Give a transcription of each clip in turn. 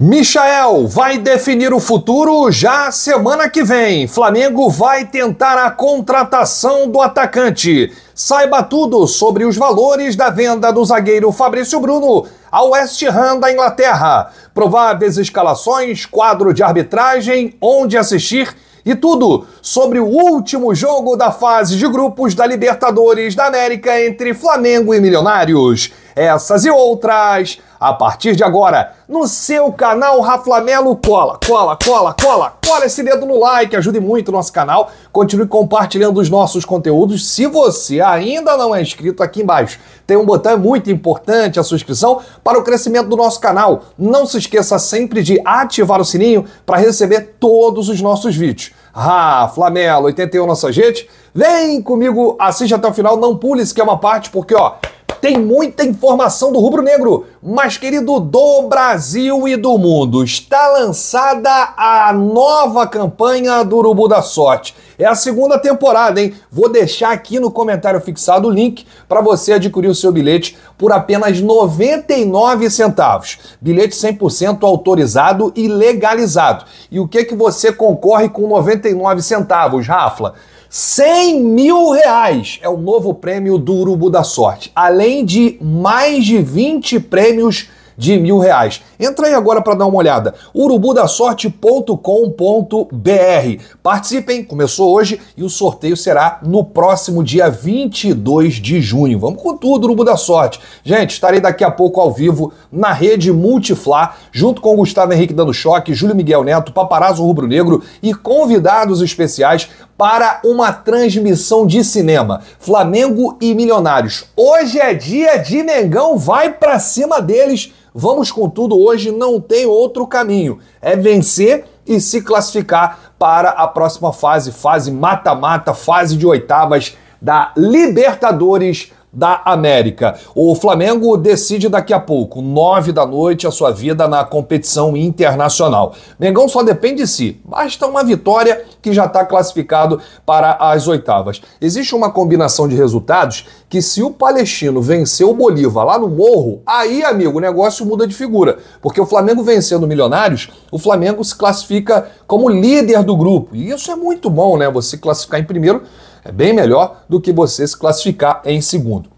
Michael vai definir o futuro já semana que vem. Flamengo vai tentar a contratação do atacante. Saiba tudo sobre os valores da venda do zagueiro Fabrício Bruno ao West Ham da Inglaterra. Prováveis escalações, quadro de arbitragem, onde assistir e tudo sobre o último jogo da fase de grupos da Libertadores da América entre Flamengo e Milionários. Essas e outras a partir de agora no seu canal Raflamelo. Cola, cola, cola, cola, cola esse dedo no like, ajude muito o nosso canal. Continue compartilhando os nossos conteúdos. Se você ainda não é inscrito, aqui embaixo tem um botão é muito importante, a inscrição, para o crescimento do nosso canal. Não se esqueça sempre de ativar o sininho para receber todos os nossos vídeos. Ah, Flamelo 81 nossa gente, vem comigo, assiste até o final, não pule se quer uma parte, porque ó, tem muita informação do rubro negro, mas querido do Brasil e do mundo. Está lançada a nova campanha do Urubu da Sorte. É a segunda temporada, hein? Vou deixar aqui no comentário fixado o link para você adquirir o seu bilhete por apenas 99 centavos. Bilhete 100% autorizado e legalizado. E o que que você concorre com 99 centavos, Rafla? 100 mil reais é o novo prêmio do Urubu da Sorte, além de mais de 20 prêmios de mil reais. Entra aí agora para dar uma olhada. urubudasorte.com.br. Participem, começou hoje e o sorteio será no próximo dia 22 de junho. Vamos com tudo, Urubu da Sorte. Gente, estarei daqui a pouco ao vivo na rede Multiflá, junto com Gustavo Henrique dando choque, Júlio Miguel Neto, Paparazzo Rubro Negro e convidados especiais para uma transmissão de cinema. Flamengo e Milionários. Hoje é dia de Mengão, vai para cima deles Vamos com tudo hoje, não tem outro caminho. É vencer e se classificar para a próxima fase, fase mata-mata, fase de oitavas da Libertadores da América. O Flamengo decide daqui a pouco, nove da noite, a sua vida na competição internacional. Mengão só depende de si, basta uma vitória que já está classificado para as oitavas. Existe uma combinação de resultados que se o Palestino vencer o Bolívar lá no Morro, aí, amigo, o negócio muda de figura. Porque o Flamengo vencendo Milionários, o Flamengo se classifica como líder do grupo. E isso é muito bom, né? Você classificar em primeiro é bem melhor do que você se classificar em segundo.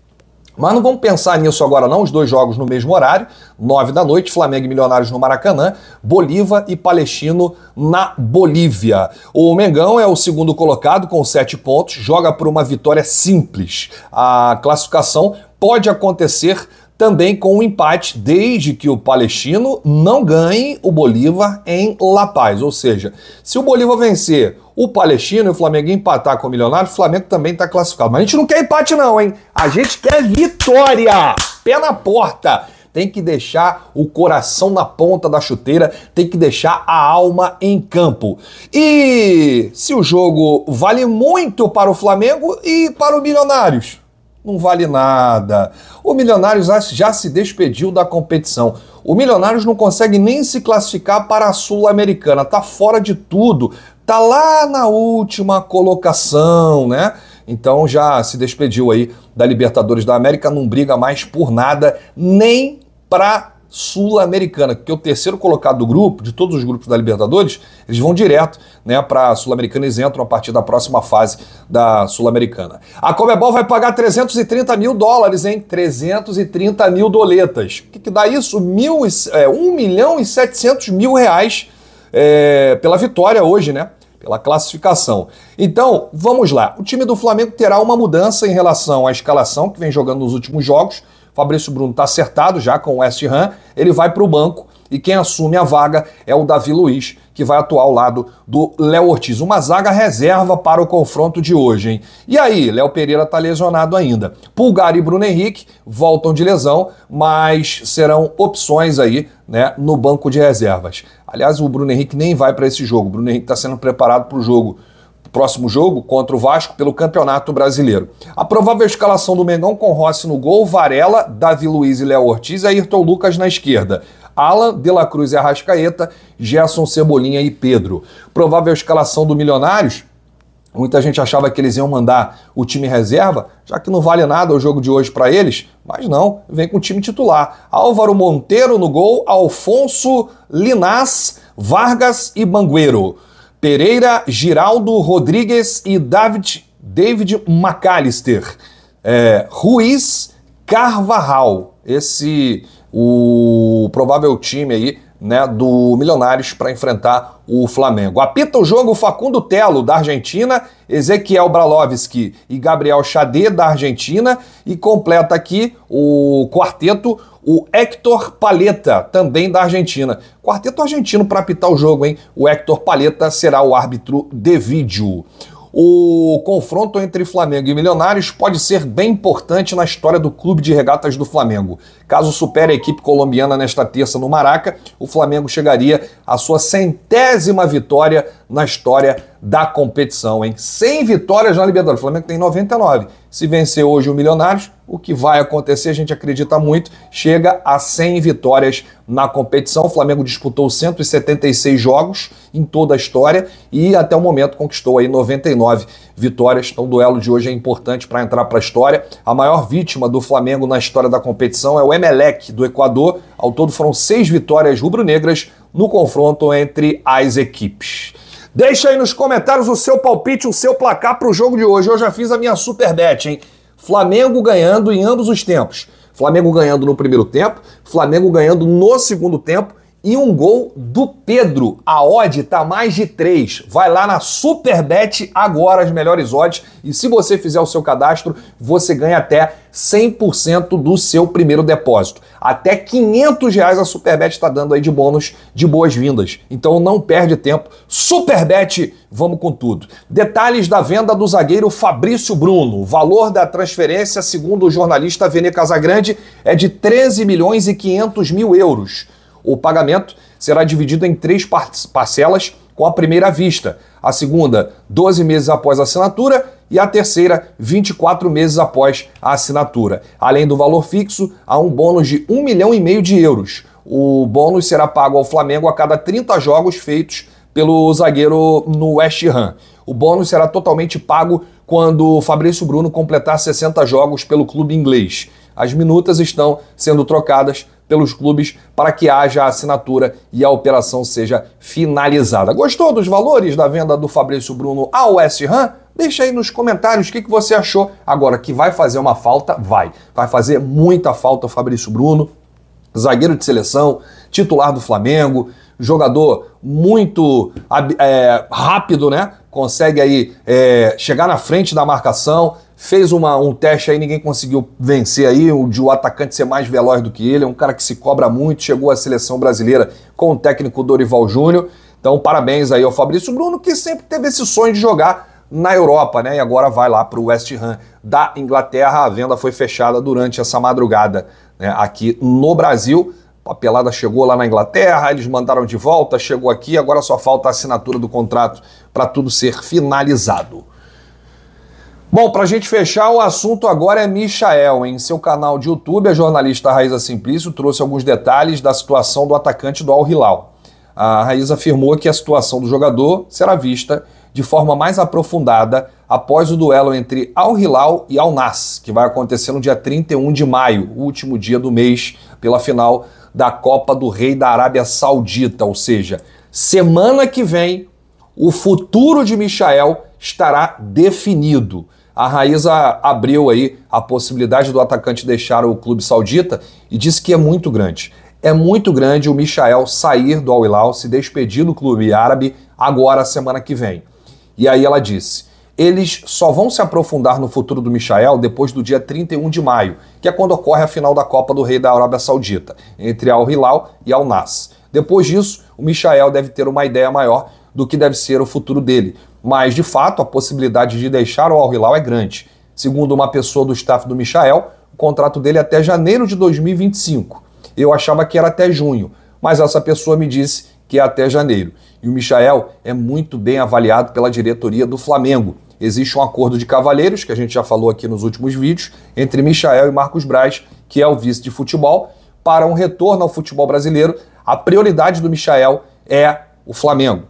Mas não vamos pensar nisso agora não, os dois jogos no mesmo horário, nove da noite, Flamengo e Milionários no Maracanã, Bolívar e Palestino na Bolívia. O Mengão é o segundo colocado com sete pontos, joga por uma vitória simples. A classificação pode acontecer também com um empate, desde que o palestino não ganhe o Bolívar em La Paz. Ou seja, se o Bolívar vencer o palestino e o Flamengo empatar com o Milionário, o Flamengo também está classificado. Mas a gente não quer empate, não, hein? A gente quer vitória! Pé na porta! Tem que deixar o coração na ponta da chuteira, tem que deixar a alma em campo. E se o jogo vale muito para o Flamengo e para o Milionários? Não vale nada. O Milionários já se despediu da competição. O Milionários não consegue nem se classificar para a Sul-Americana, tá fora de tudo, tá lá na última colocação, né? Então já se despediu aí da Libertadores da América, não briga mais por nada, nem para Sul-Americana, porque o terceiro colocado do grupo, de todos os grupos da Libertadores, eles vão direto né, para a Sul-Americana e entram a partir da próxima fase da Sul-Americana. A Comebol vai pagar 330 mil dólares, hein? 330 mil doletas. O que, que dá isso? Mil, é, 1 milhão e 700 mil reais é, pela vitória hoje, né? Pela classificação. Então, vamos lá. O time do Flamengo terá uma mudança em relação à escalação que vem jogando nos últimos jogos Fabrício Bruno está acertado já com o West Ham, ele vai para o banco e quem assume a vaga é o Davi Luiz, que vai atuar ao lado do Léo Ortiz. Uma zaga reserva para o confronto de hoje, hein? E aí, Léo Pereira está lesionado ainda. Pulgar e Bruno Henrique voltam de lesão, mas serão opções aí, né, no banco de reservas. Aliás, o Bruno Henrique nem vai para esse jogo. O Bruno Henrique está sendo preparado para o jogo próximo jogo contra o Vasco pelo Campeonato Brasileiro. A provável escalação do Mengão com Rossi no gol, Varela, Davi Luiz e Léo Ortiz e Ayrton Lucas na esquerda. Alan, De La Cruz e Arrascaeta, Gerson Cebolinha e Pedro. Provável escalação do Milionários, Muita gente achava que eles iam mandar o time reserva, já que não vale nada o jogo de hoje para eles, mas não, vem com o time titular. Álvaro Monteiro no gol, Alfonso Linás, Vargas e Bangueiro. Pereira, Giraldo Rodrigues e David, David McAllister. É, Ruiz Carvajal. Esse o provável time aí né, do Milionários para enfrentar o Flamengo. Apita o jogo Facundo Telo, da Argentina, Ezequiel Bralovski e Gabriel Xadê, da Argentina, e completa aqui o quarteto o Hector Paleta, também da Argentina. Quarteto argentino para apitar o jogo, hein? O Hector Paleta será o árbitro de vídeo. O confronto entre Flamengo e Milionários pode ser bem importante na história do Clube de Regatas do Flamengo. Caso supere a equipe colombiana nesta terça no Maraca, o Flamengo chegaria à sua centésima vitória na história da competição, hein? 100 vitórias na Libertadores. O Flamengo tem 99. Se vencer hoje o Milionários, o que vai acontecer, a gente acredita muito, chega a 100 vitórias na competição. O Flamengo disputou 176 jogos em toda a história e até o momento conquistou aí 99 vitórias. Então o duelo de hoje é importante para entrar para a história. A maior vítima do Flamengo na história da competição é o Emelec do Equador. Ao todo foram seis vitórias rubro-negras no confronto entre as equipes. Deixa aí nos comentários o seu palpite, o seu placar para o jogo de hoje. Eu já fiz a minha super bet, hein? Flamengo ganhando em ambos os tempos. Flamengo ganhando no primeiro tempo, Flamengo ganhando no segundo tempo e um gol do Pedro. A odd tá mais de 3. Vai lá na Superbet agora as melhores odds e se você fizer o seu cadastro, você ganha até 100% do seu primeiro depósito. Até 500 reais a Superbet está dando aí de bônus de boas-vindas. Então não perde tempo. Superbet, vamos com tudo. Detalhes da venda do zagueiro Fabrício Bruno. O valor da transferência, segundo o jornalista Vene Casagrande, é de 13 milhões e 500 mil euros. O pagamento será dividido em três parcelas, com a primeira vista, a segunda, 12 meses após a assinatura, e a terceira, 24 meses após a assinatura. Além do valor fixo, há um bônus de 1 milhão e meio de euros. O bônus será pago ao Flamengo a cada 30 jogos feitos pelo zagueiro no West Ham. O bônus será totalmente pago quando o Fabrício Bruno completar 60 jogos pelo clube inglês. As minutas estão sendo trocadas pelos clubes para que haja a assinatura e a operação seja finalizada. Gostou dos valores da venda do Fabrício Bruno ao West Ham? Deixa aí nos comentários o que, que você achou. Agora, que vai fazer uma falta, vai. Vai fazer muita falta o Fabrício Bruno, zagueiro de seleção, titular do Flamengo, jogador muito é, rápido, né? Consegue aí é, chegar na frente da marcação, fez uma, um teste aí, ninguém conseguiu vencer aí, o de o atacante ser mais veloz do que ele, é um cara que se cobra muito, chegou à seleção brasileira com o técnico Dorival Júnior. Então, parabéns aí ao Fabrício Bruno, que sempre teve esse sonho de jogar na Europa, né? E agora vai lá para o West Ham da Inglaterra. A venda foi fechada durante essa madrugada né, aqui no Brasil. A pelada chegou lá na Inglaterra, eles mandaram de volta, chegou aqui, agora só falta a assinatura do contrato para tudo ser finalizado. Bom, para a gente fechar, o assunto agora é Michael. Em seu canal de YouTube, a jornalista Raíza Simplício trouxe alguns detalhes da situação do atacante do Al Hilal. A Raíza afirmou que a situação do jogador será vista de forma mais aprofundada após o duelo entre Al Hilal e Al Nas, que vai acontecer no dia 31 de maio, último dia do mês, pela final da Copa do Rei da Arábia Saudita, ou seja, semana que vem o futuro de Michael estará definido a Raíza abriu aí a possibilidade do atacante deixar o clube saudita e disse que é muito grande. É muito grande o Michael sair do Al Hilal, se despedir do clube árabe agora, semana que vem. E aí ela disse: eles só vão se aprofundar no futuro do Michael depois do dia 31 de maio, que é quando ocorre a final da Copa do Rei da Arábia Saudita, entre Al Hilal e Al Nas. Depois disso, o Michael deve ter uma ideia maior do que deve ser o futuro dele. Mas, de fato, a possibilidade de deixar o Al Hilal é grande. Segundo uma pessoa do staff do Michael, o contrato dele é até janeiro de 2025. Eu achava que era até junho, mas essa pessoa me disse que é até janeiro. E o Michael é muito bem avaliado pela diretoria do Flamengo. Existe um acordo de cavalheiros, que a gente já falou aqui nos últimos vídeos, entre Michael e Marcos Braz, que é o vice de futebol, para um retorno ao futebol brasileiro. A prioridade do Michael é o Flamengo.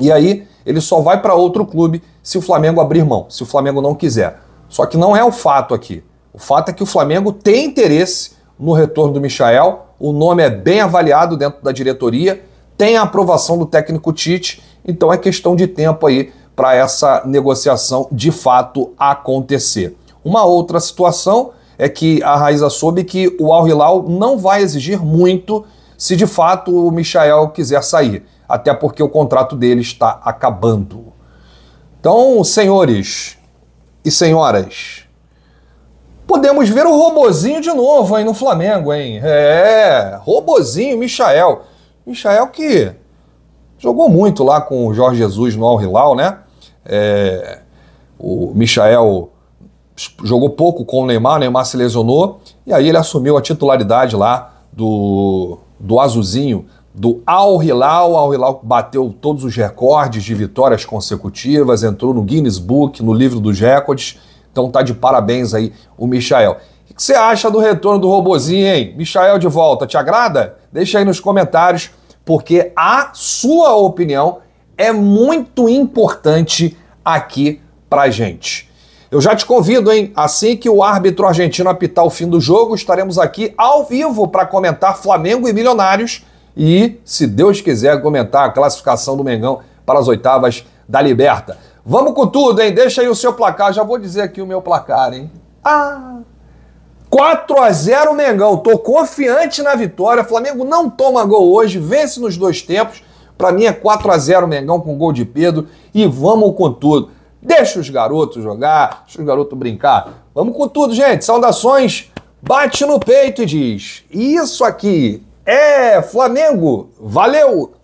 E aí ele só vai para outro clube se o Flamengo abrir mão, se o Flamengo não quiser. Só que não é o fato aqui. O fato é que o Flamengo tem interesse no retorno do Michael, o nome é bem avaliado dentro da diretoria, tem a aprovação do técnico Tite, então é questão de tempo aí para essa negociação de fato acontecer. Uma outra situação é que a Raiza soube que o Al Hilal não vai exigir muito se de fato o Michael quiser sair, até porque o contrato dele está acabando. Então, senhores e senhoras, podemos ver o robozinho de novo aí no Flamengo, hein? É, robozinho, Michael. Michael que jogou muito lá com o Jorge Jesus no Al Hilal, né? É, o Michael jogou pouco com o Neymar, o Neymar se lesionou, e aí ele assumiu a titularidade lá do, do Azulzinho, do Al Hilal. Al Hilal bateu todos os recordes de vitórias consecutivas, entrou no Guinness Book, no livro dos recordes. Então tá de parabéns aí o Michael. O que você acha do retorno do robozinho, hein? Michael de volta, te agrada? Deixa aí nos comentários, porque a sua opinião é muito importante aqui pra gente. Eu já te convido, hein? Assim que o árbitro argentino apitar o fim do jogo, estaremos aqui ao vivo para comentar Flamengo e Milionários e, se Deus quiser, comentar a classificação do Mengão para as oitavas da Liberta. Vamos com tudo, hein? Deixa aí o seu placar. Já vou dizer aqui o meu placar, hein? Ah! 4 a 0 Mengão. Tô confiante na vitória. Flamengo não toma gol hoje, vence nos dois tempos. Para mim é 4 a 0 Mengão com gol de Pedro e vamos com tudo. Deixa os garotos jogar, deixa os garotos brincar. Vamos com tudo, gente. Saudações. Bate no peito e diz: Isso aqui é Flamengo. Valeu!